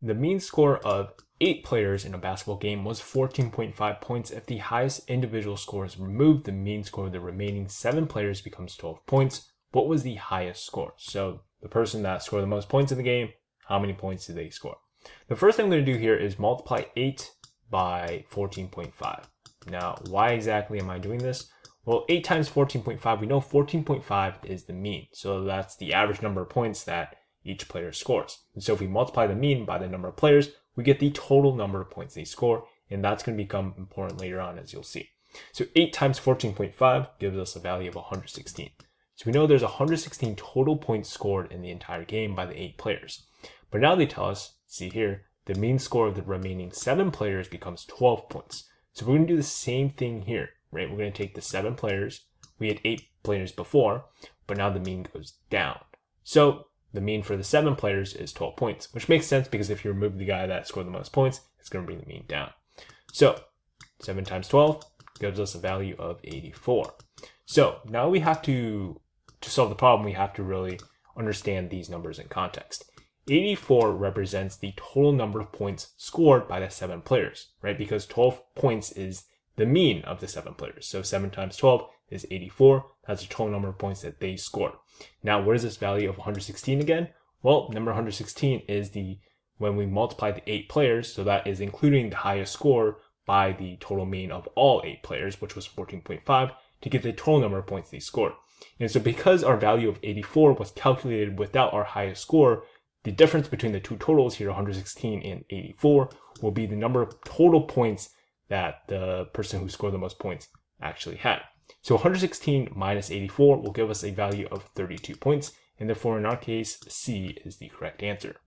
The mean score of eight players in a basketball game was 14.5 points. If the highest individual score is removed, the mean score of the remaining seven players becomes 12 points. What was the highest score? So the person that scored the most points in the game, how many points did they score? The first thing I'm going to do here is multiply 8 by 14.5. Now, why exactly am I doing this? Well, 8 times 14.5, we know 14.5 is the mean. So that's the average number of points that each player scores. And so if we multiply the mean by the number of players, we get the total number of points they score, and that's going to become important later on as you'll see. So 8 times 14.5 gives us a value of 116. So we know there's 116 total points scored in the entire game by the 8 players. But now they tell us, see here, the mean score of the remaining 7 players becomes 12 points. So we're going to do the same thing here, right? We're going to take the 7 players. We had 8 players before, but now the mean goes down. So the mean for the seven players is 12 points, which makes sense because if you remove the guy that scored the most points, it's going to bring the mean down. So 7 times 12 gives us a value of 84. So now we have to, to solve the problem, we have to really understand these numbers in context. 84 represents the total number of points scored by the seven players, right? Because 12 points is the mean of the seven players. So 7 times 12 is 84. That's the total number of points that they scored. Now, where's this value of 116 again? Well, number 116 is the when we multiply the eight players, so that is including the highest score by the total mean of all eight players, which was 14.5, to get the total number of points they scored. And so because our value of 84 was calculated without our highest score, the difference between the two totals here, 116 and 84, will be the number of total points that the person who scored the most points actually had. So 116 minus 84 will give us a value of 32 points, and therefore in our case, C is the correct answer.